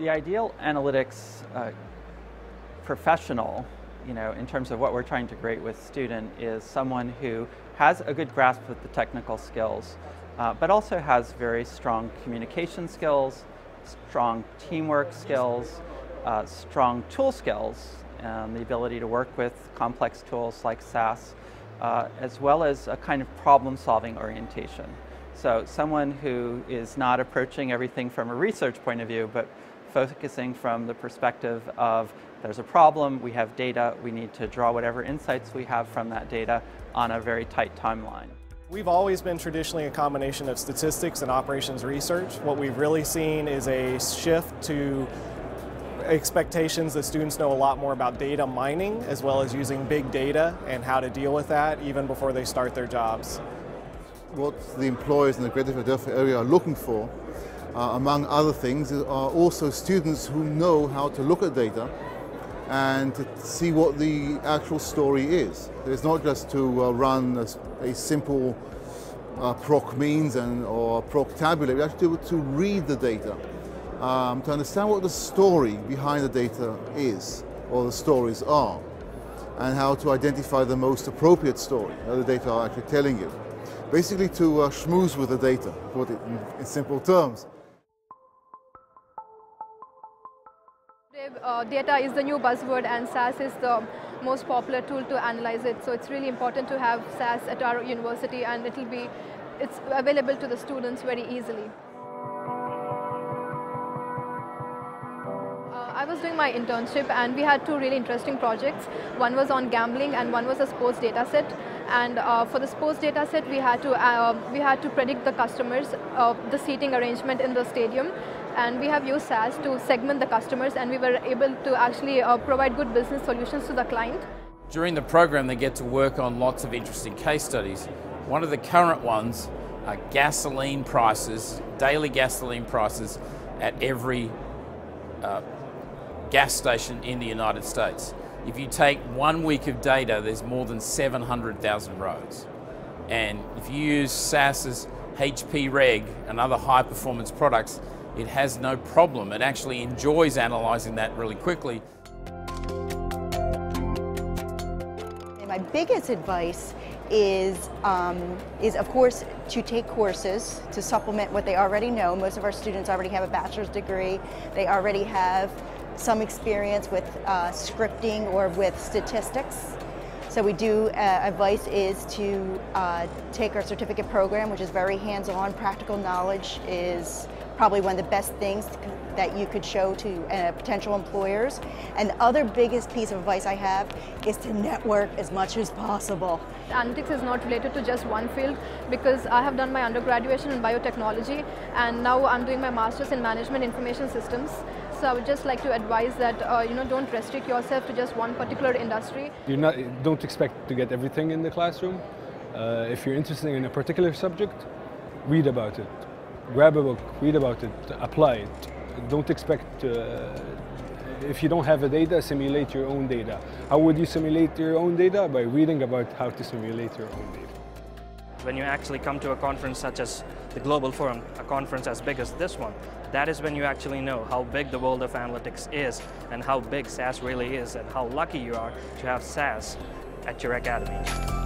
The ideal analytics uh, professional, you know, in terms of what we're trying to create with student is someone who has a good grasp of the technical skills, uh, but also has very strong communication skills, strong teamwork skills, uh, strong tool skills, and the ability to work with complex tools like SAS, uh, as well as a kind of problem-solving orientation. So someone who is not approaching everything from a research point of view, but focusing from the perspective of there's a problem, we have data, we need to draw whatever insights we have from that data on a very tight timeline. We've always been traditionally a combination of statistics and operations research. What we've really seen is a shift to expectations that students know a lot more about data mining as well as using big data and how to deal with that even before they start their jobs. What the employers in the Greater Philadelphia area are looking for, uh, among other things, are also students who know how to look at data and to see what the actual story is. It's not just to uh, run a, a simple uh, proc means and, or proc tabulate, we actually to, to read the data um, to understand what the story behind the data is, or the stories are, and how to identify the most appropriate story that the data are actually telling you. Basically to uh, schmooze with the data, put it in, in simple terms. Uh, data is the new buzzword and SAS is the most popular tool to analyze it. So it's really important to have SAS at our university and it'll be, it's available to the students very easily. I was doing my internship and we had two really interesting projects. One was on gambling and one was a sports data set. And uh, for the sports data set, we had to, uh, we had to predict the customers, uh, the seating arrangement in the stadium. And we have used SAS to segment the customers and we were able to actually uh, provide good business solutions to the client. During the program, they get to work on lots of interesting case studies. One of the current ones are gasoline prices, daily gasoline prices at every uh, gas station in the United States. If you take one week of data, there's more than 700,000 rows. And if you use SAS's HP Reg and other high performance products, it has no problem. It actually enjoys analyzing that really quickly. My biggest advice is, um, is of course to take courses to supplement what they already know. Most of our students already have a bachelor's degree. They already have some experience with uh, scripting or with statistics. So we do, uh, advice is to uh, take our certificate program, which is very hands-on. Practical knowledge is probably one of the best things that you could show to uh, potential employers. And the other biggest piece of advice I have is to network as much as possible. Analytics is not related to just one field because I have done my undergraduate in biotechnology and now I'm doing my master's in management information systems. So I would just like to advise that uh, you know don't restrict yourself to just one particular industry. You not don't expect to get everything in the classroom. Uh, if you're interested in a particular subject, read about it grab a book, read about it, apply it. Don't expect, uh, if you don't have the data, simulate your own data. How would you simulate your own data? By reading about how to simulate your own data. When you actually come to a conference such as the Global Forum, a conference as big as this one, that is when you actually know how big the world of analytics is and how big SAS really is and how lucky you are to have SAS at your academy.